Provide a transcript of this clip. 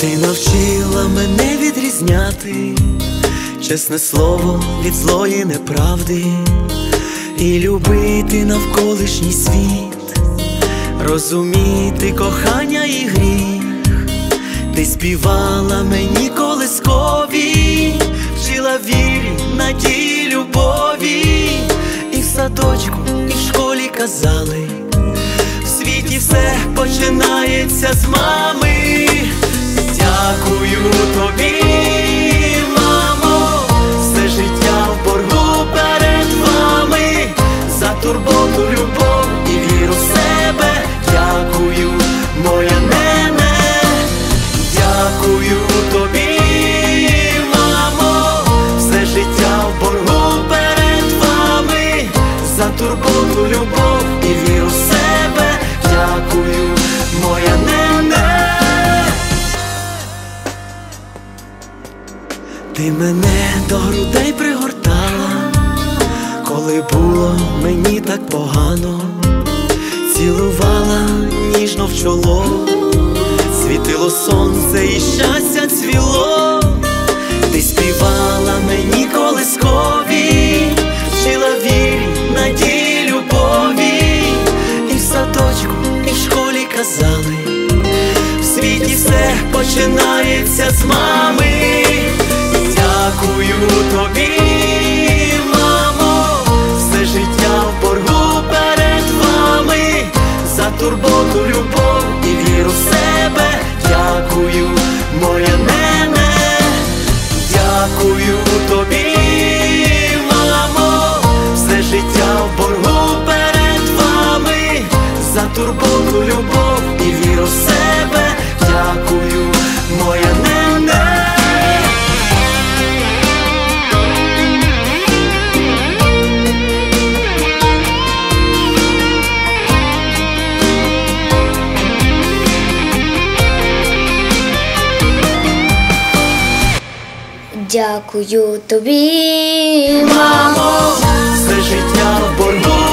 Ти навчила мене відрізняти чесне слово від злої неправди і любити навколишній світ, розуміти кохання і гріх, ти співала мені колискові, вчила вірі, надії, любові, і в садочку, і в школі казали. В світі все починається з мами. Дякую турботу, любов і віру в себе. Дякую, моя нене, дякую тобі, мамо, все життя в боргу перед вами, за турботу, любов і віру в себе. Дякую, моя нене. Ти мене до грудей коли було мені так погано, цілувала ніжно в чоло, світило сонце і щастя цвіло, ти співала мені колискові, вчила вірі, надії, любові, і в садочку, і в школі казали. В світі все починається з мами. Дякую тобі, турботу, любов і віру в себе. Дякую, моя нене, дякую тобі, Дякую тобі, мамо, все життя в боргу.